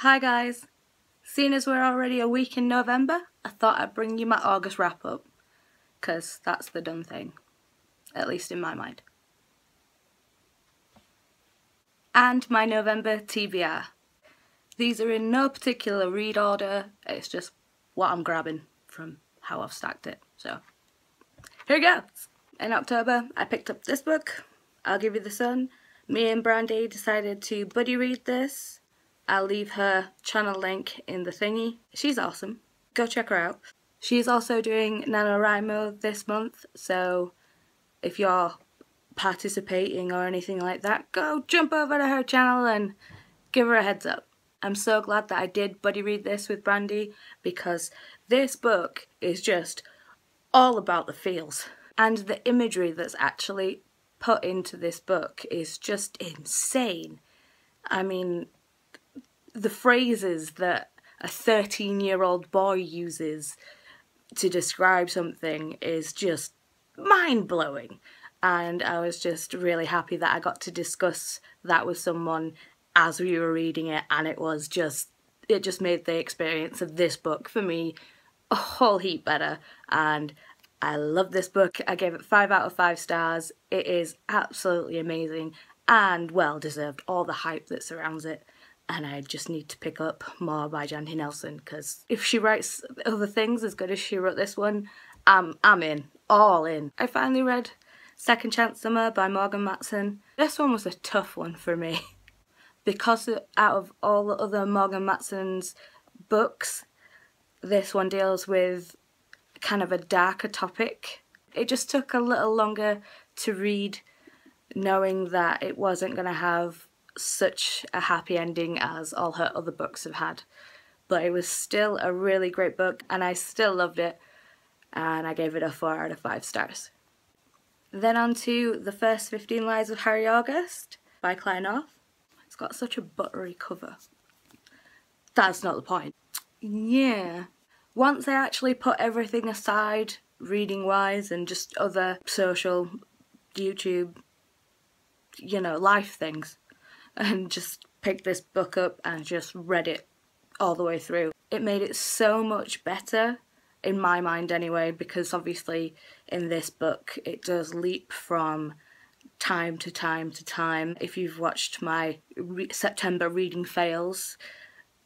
Hi guys! Seeing as we're already a week in November, I thought I'd bring you my August wrap up. Because that's the done thing. At least in my mind. And my November TBR. These are in no particular read order, it's just what I'm grabbing from how I've stacked it. So, here goes! In October, I picked up this book, I'll Give You the Sun. Me and Brandee decided to buddy read this I'll leave her channel link in the thingy. She's awesome. Go check her out. She's also doing NaNoWriMo this month, so if you're participating or anything like that, go jump over to her channel and give her a heads up. I'm so glad that I did buddy read this with Brandee because this book is just all about the feels. And the imagery that's actually put into this book is just insane. I mean, the phrases that a 13 year old boy uses to describe something is just mind blowing. And I was just really happy that I got to discuss that with someone as we were reading it, and it was just, it just made the experience of this book for me a whole heap better. And I love this book. I gave it 5 out of 5 stars. It is absolutely amazing and well deserved, all the hype that surrounds it and I just need to pick up more by Jandy Nelson because if she writes other things as good as she wrote this one, I'm, I'm in, all in. I finally read Second Chance Summer by Morgan Matson. This one was a tough one for me because out of all the other Morgan Matson's books, this one deals with kind of a darker topic. It just took a little longer to read knowing that it wasn't going to have such a happy ending as all her other books have had. But it was still a really great book and I still loved it and I gave it a 4 out of 5 stars. Then on to The First 15 Lives of Harry August by North. It's got such a buttery cover. That's not the point. Yeah. Once I actually put everything aside, reading wise and just other social, YouTube, you know, life things, and just picked this book up and just read it all the way through. It made it so much better, in my mind anyway, because obviously in this book it does leap from time to time to time. If you've watched my re September reading fails,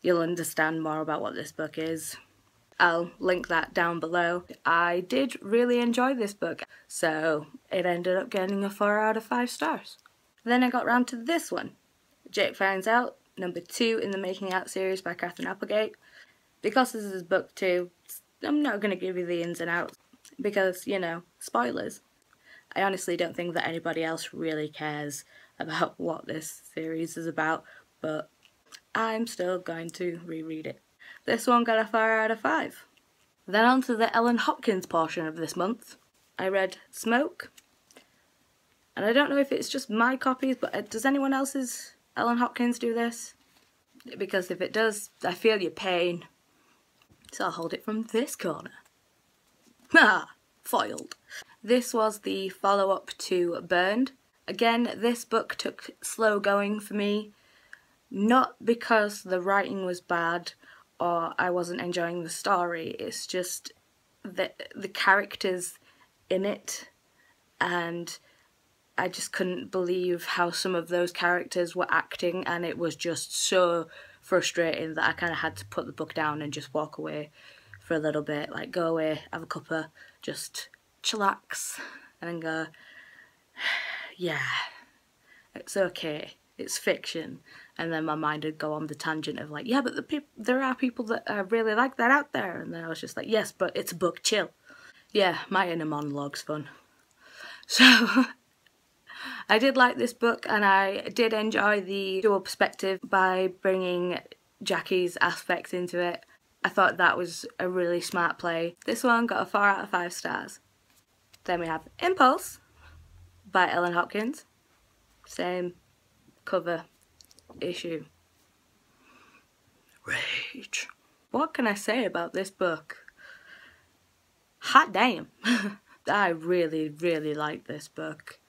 you'll understand more about what this book is. I'll link that down below. I did really enjoy this book, so it ended up getting a 4 out of 5 stars. Then I got round to this one, Jake Finds Out, number two in the Making Out series by Katherine Applegate. Because this is book two, I'm not going to give you the ins and outs because, you know, spoilers. I honestly don't think that anybody else really cares about what this series is about, but I'm still going to reread it. This one got a 4 out of 5. Then on to the Ellen Hopkins portion of this month. I read Smoke, and I don't know if it's just my copies, but uh, does anyone else's Ellen Hopkins do this? Because if it does, I feel your pain. So I'll hold it from this corner. Ah, foiled. This was the follow-up to Burned. Again, this book took slow going for me. Not because the writing was bad or I wasn't enjoying the story. It's just the, the characters in it and I just couldn't believe how some of those characters were acting and it was just so frustrating that I kind of had to put the book down and just walk away for a little bit, like go away, have a cuppa, just chillax and then go, yeah, it's okay, it's fiction. And then my mind would go on the tangent of like, yeah, but the there are people that uh, really like that out there. And then I was just like, yes, but it's a book, chill. Yeah, my inner monologue's fun. So I did like this book and I did enjoy the dual perspective by bringing Jackie's aspects into it. I thought that was a really smart play. This one got a 4 out of 5 stars. Then we have Impulse by Ellen Hopkins. Same cover issue. Rage. What can I say about this book? Hot damn. I really, really like this book.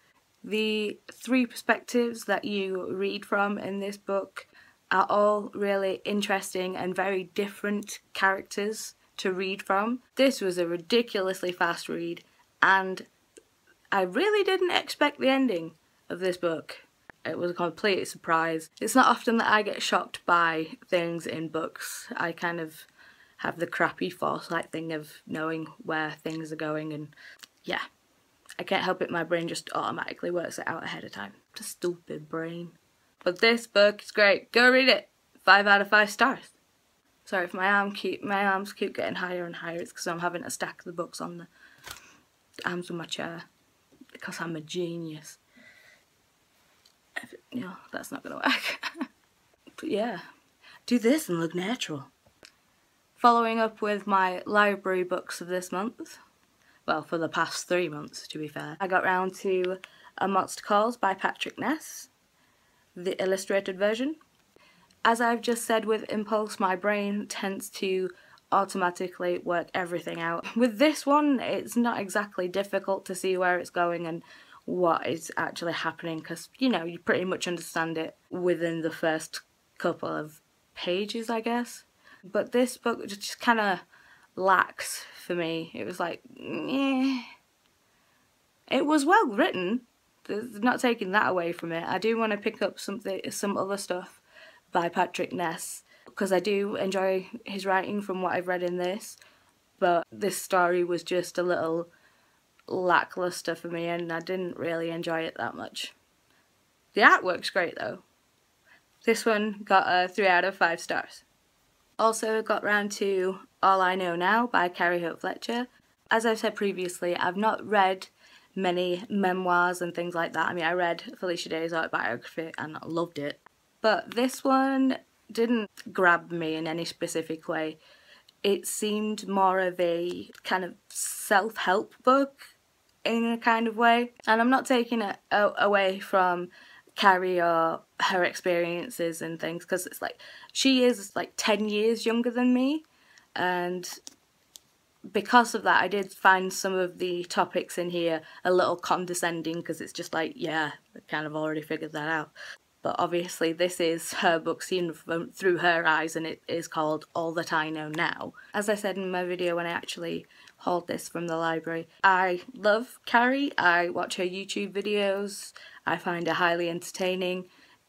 The three perspectives that you read from in this book are all really interesting and very different characters to read from. This was a ridiculously fast read and I really didn't expect the ending of this book. It was a complete surprise. It's not often that I get shocked by things in books. I kind of have the crappy foresight thing of knowing where things are going and yeah, I can't help it, my brain just automatically works it out ahead of time. It's a stupid brain. But this book is great. Go read it. Five out of five stars. Sorry if my arm keep my arms keep getting higher and higher. It's because I'm having to stack the books on the arms of my chair because I'm a genius. You know, that's not gonna work. but yeah, do this and look natural. Following up with my library books of this month, well, for the past three months to be fair, I got round to uh, A Monster Calls by Patrick Ness, the illustrated version. As I've just said with Impulse, my brain tends to automatically work everything out. With this one, it's not exactly difficult to see where it's going and what is actually happening because, you know, you pretty much understand it within the first couple of pages, I guess. But this book just kind of lacks for me. It was like, eh. It was well written. not taking that away from it. I do want to pick up something, some other stuff by Patrick Ness because I do enjoy his writing from what I've read in this. But this story was just a little lackluster for me and I didn't really enjoy it that much. The artwork's great though. This one got a 3 out of 5 stars. Also got round to All I Know Now by Carrie Hope Fletcher. As I've said previously, I've not read many memoirs and things like that. I mean, I read Felicia Day's autobiography and loved it. But this one didn't grab me in any specific way. It seemed more of a kind of self-help book in a kind of way. And I'm not taking it away from Carrie or her experiences and things because it's like she is like 10 years younger than me. And because of that I did find some of the topics in here a little condescending because it's just like yeah I kind of already figured that out. But obviously this is her book seen from, through her eyes and it is called All That I Know Now. As I said in my video when I actually hauled this from the library, I love Carrie, I watch her YouTube videos, I find her highly entertaining.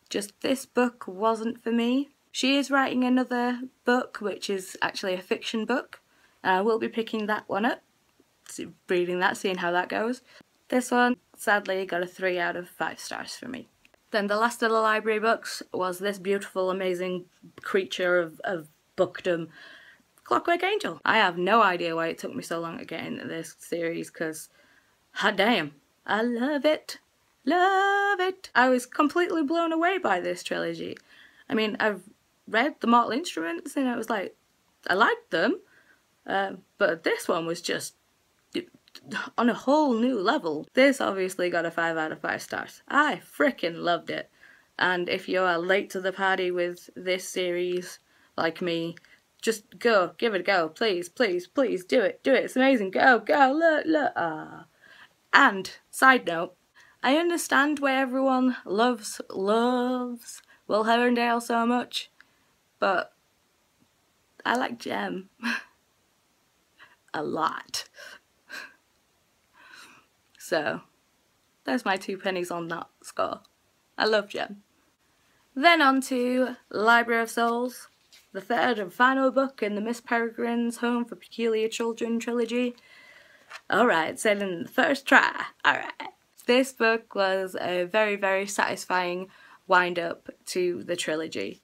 Just this book wasn't for me. She is writing another book which is actually a fiction book and I will be picking that one up, reading that, seeing how that goes. This one sadly got a 3 out of 5 stars for me. Then the last of the library books was this beautiful, amazing creature of, of bookdom, Clockwork Angel. I have no idea why it took me so long to get into this series because, hot damn, I love it. Love it. I was completely blown away by this trilogy. I mean, I've read The Mortal Instruments and I was like, I liked them, uh, but this one was just on a whole new level. This obviously got a 5 out of 5 stars. I freaking loved it. And if you are late to the party with this series, like me, just go, give it a go. Please, please, please, do it, do it. It's amazing. Go, go, look, look. Ah. And, side note, I understand why everyone loves, loves Will Herondale so much, but I like Jem a lot. So, there's my two pennies on that score. I love Jem. Then on to Library of Souls, the third and final book in the Miss Peregrine's Home for Peculiar Children trilogy. Alright, said in the first try. Alright. This book was a very, very satisfying wind up to the trilogy.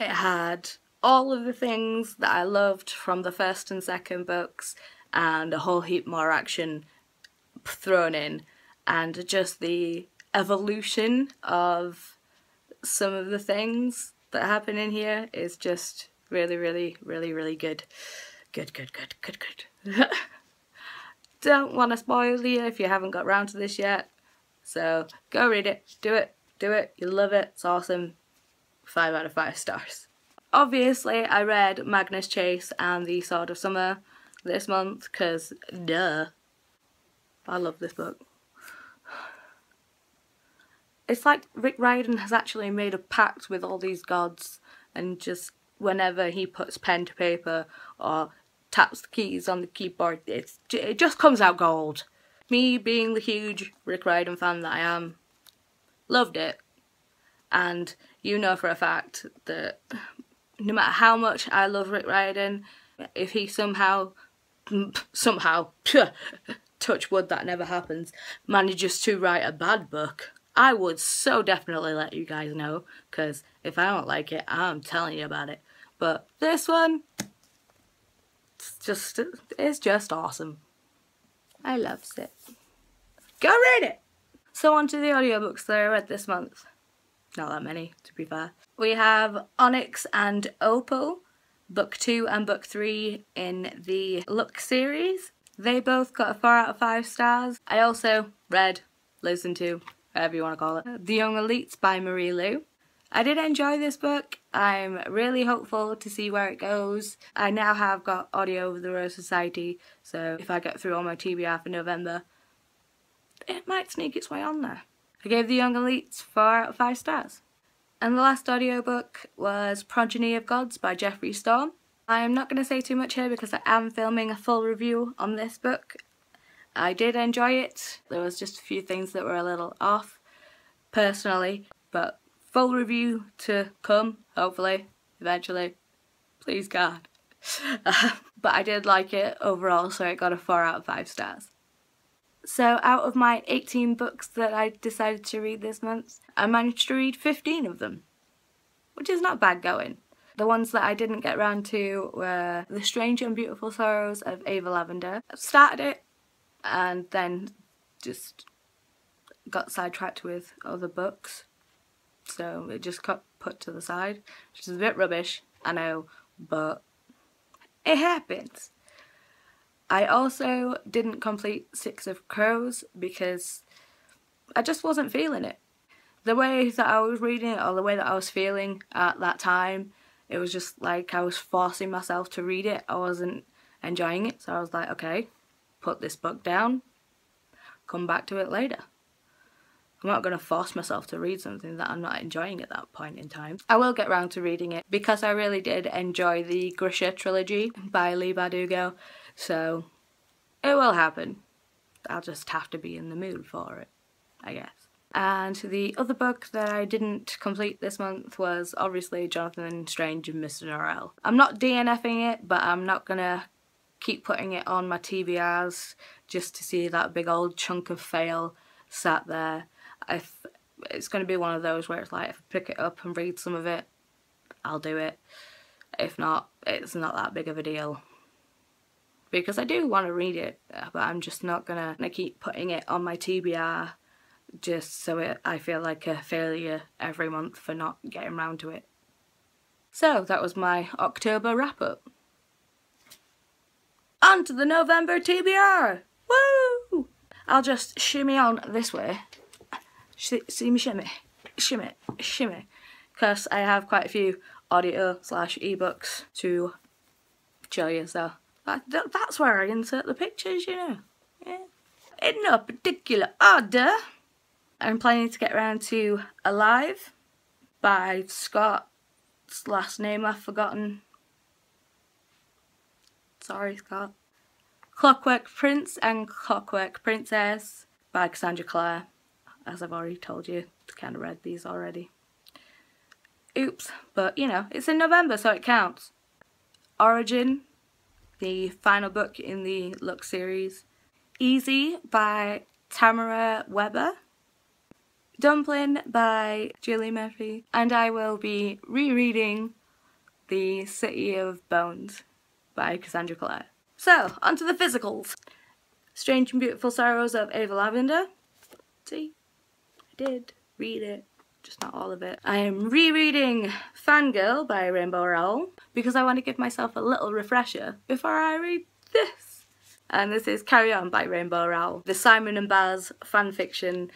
It had all of the things that I loved from the first and second books and a whole heap more action thrown in and just the evolution of some of the things that happen in here is just really, really, really, really good. Good, good, good, good, good. Don't want to spoil you if you haven't got round to this yet. So go read it, do it, do it, You'll love it, it's awesome. Five out of five stars. Obviously I read Magnus Chase and The Sword of Summer this month because duh. I love this book. It's like Rick Riordan has actually made a pact with all these gods and just whenever he puts pen to paper or taps the keys on the keyboard, it's, it just comes out gold. Me being the huge Rick Riordan fan that I am, loved it. And you know for a fact that no matter how much I love Rick Riordan, if he somehow, somehow, touch wood that never happens, manages to write a bad book, I would so definitely let you guys know, because if I don't like it, I'm telling you about it. But this one, just, it's just awesome. I loves it. Go read it! So on to the audiobooks that I read this month. Not that many, to be fair. We have Onyx and Opal, book 2 and book 3 in the Lux series. They both got a 4 out of 5 stars. I also read, listened to, whatever you want to call it, The Young Elites by Marie Lu. I did enjoy this book. I'm really hopeful to see where it goes. I now have got audio of the Rose Society, so if I get through all my TBR for November, it might sneak its way on there. I gave The Young Elites 4 out of 5 stars. And the last audiobook was Progeny of Gods by Jeffrey Storm. I am not going to say too much here because I am filming a full review on this book. I did enjoy it. There was just a few things that were a little off, personally, but full review to come, hopefully, eventually. Please God. Um, but I did like it overall, so it got a 4 out of 5 stars. So out of my 18 books that I decided to read this month, I managed to read 15 of them, which is not bad going. The ones that I didn't get round to were The Strange and Beautiful Sorrows of Ava Lavender. I started it and then just got sidetracked with other books, so it just got put to the side, which is a bit rubbish, I know, but it happens. I also didn't complete Six of Crows because I just wasn't feeling it. The way that I was reading it or the way that I was feeling at that time, it was just like I was forcing myself to read it. I wasn't enjoying it, so I was like, okay, put this book down, come back to it later. I'm not going to force myself to read something that I'm not enjoying at that point in time. I will get round to reading it because I really did enjoy the Grisha trilogy by Leigh Bardugo. So it will happen. I'll just have to be in the mood for it, I guess. And the other book that I didn't complete this month was obviously Jonathan Strange and Mr. Norrell. I'm not DNFing it, but I'm not gonna keep putting it on my TBRs just to see that big old chunk of fail sat there. If it's going to be one of those where it's like if I pick it up and read some of it, I'll do it. If not, it's not that big of a deal because I do want to read it, but I'm just not gonna, gonna keep putting it on my TBR just so it, I feel like a failure every month for not getting around to it. So that was my October wrap up. On to the November TBR! Woo! I'll just shimmy on this way. See me shimmy? Shimmy, shimmy. Because I have quite a few audio slash ebooks to show you, so that, that, that's where I insert the pictures, you know. Yeah. In no particular order, I'm planning to get around to Alive by Scott's last name I've forgotten. Sorry, Scott. Clockwork Prince and Clockwork Princess by Cassandra Clare. As I've already told you, kind of read these already. Oops, but you know, it's in November so it counts. Origin the final book in the Lux series. Easy by Tammara Webber. Dumpling by Julie Murphy. And I will be rereading The City of Bones by Cassandra Clare. So, onto the physicals. Strange and Beautiful Sorrows of Ava Lavender. See? Did read it just not all of it. I am rereading Fangirl by Rainbow Rowell because I want to give myself a little refresher before I read this. And this is Carry On by Rainbow Rowell, the Simon and Baz fanfiction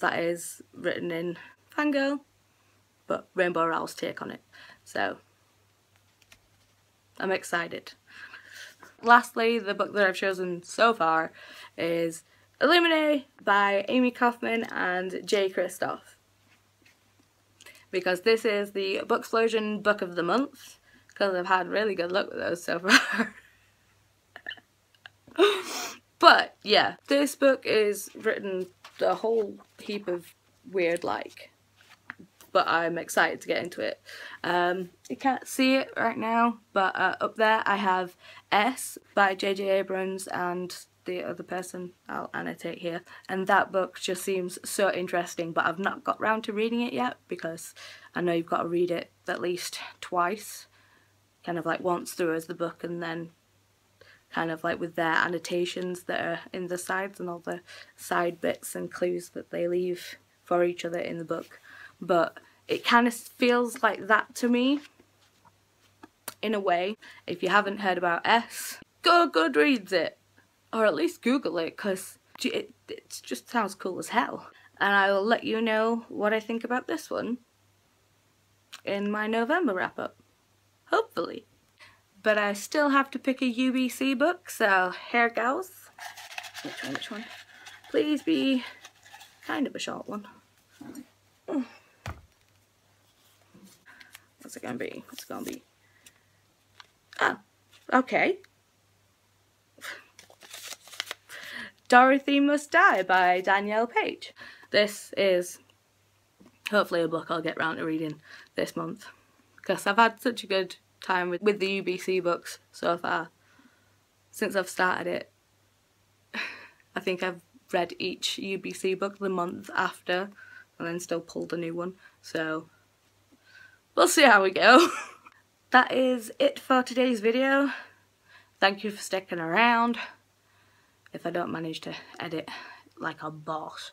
that is written in Fangirl, but Rainbow Rowell's take on it. So, I'm excited. Lastly, the book that I've chosen so far is Illuminae by Amie Kaufman and Jay Kristoff. because this is the Booksplosion Book of the Month because I've had really good luck with those so far. but yeah, this book is written a whole heap of weird like but I'm excited to get into it. Um, you can't see it right now, but uh, up there I have S by J.J. Abrams and the other person I'll annotate here. And that book just seems so interesting, but I've not got round to reading it yet because I know you've got to read it at least twice. Kind of like once through as the book and then kind of like with their annotations that are in the sides and all the side bits and clues that they leave for each other in the book but it kind of feels like that to me in a way. If you haven't heard about S, go Goodreads it or at least Google it because it, it just sounds cool as hell. And I will let you know what I think about this one in my November wrap up. Hopefully. But I still have to pick a UBC book, so here goes. Which one, which one? Please be kind of a short one. What's it gonna be? What's it gonna be? Oh, okay. Dorothy Must Die by Danielle Paige. This is hopefully a book I'll get round to reading this month because I've had such a good time with, with the UBC books so far since I've started it. I think I've read each UBC book the month after and then still pulled a new one so we'll see how we go. that is it for today's video. Thank you for sticking around. If I don't manage to edit like a boss.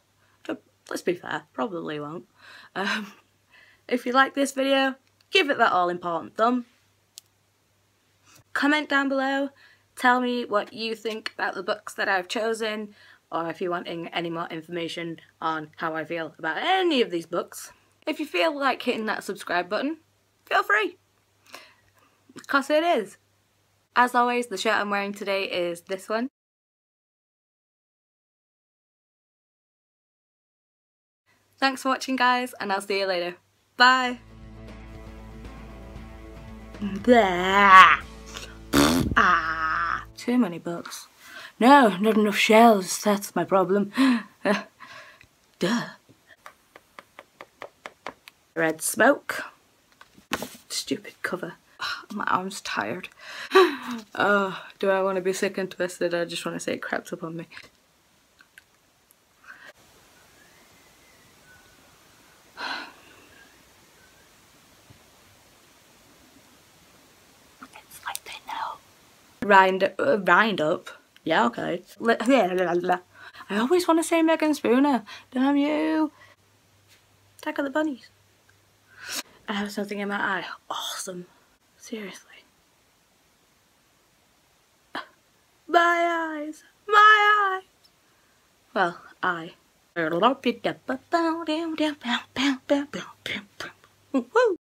Let's be fair, probably won't. Um, if you like this video, give it that all important thumb. Comment down below, tell me what you think about the books that I've chosen, or if you're wanting any more information on how I feel about any of these books. If you feel like hitting that subscribe button, feel free. Because it is. As always, the shirt I'm wearing today is this one. Thanks for watching guys, and I'll see you later. Bye! Blah. ah, too many books. No, not enough shells, that's my problem. Duh. Red smoke. Stupid cover. My arm's tired. oh, do I want to be sick and twisted? I just want to say it crept up on me. Like they know. Rind, uh, rind up. Yeah, okay. I always want to say Meagan Spooner. Damn you. Attack of the Bunnies. I have something in my eye. Awesome. Seriously. My eyes. My eyes. Well, I. Woo!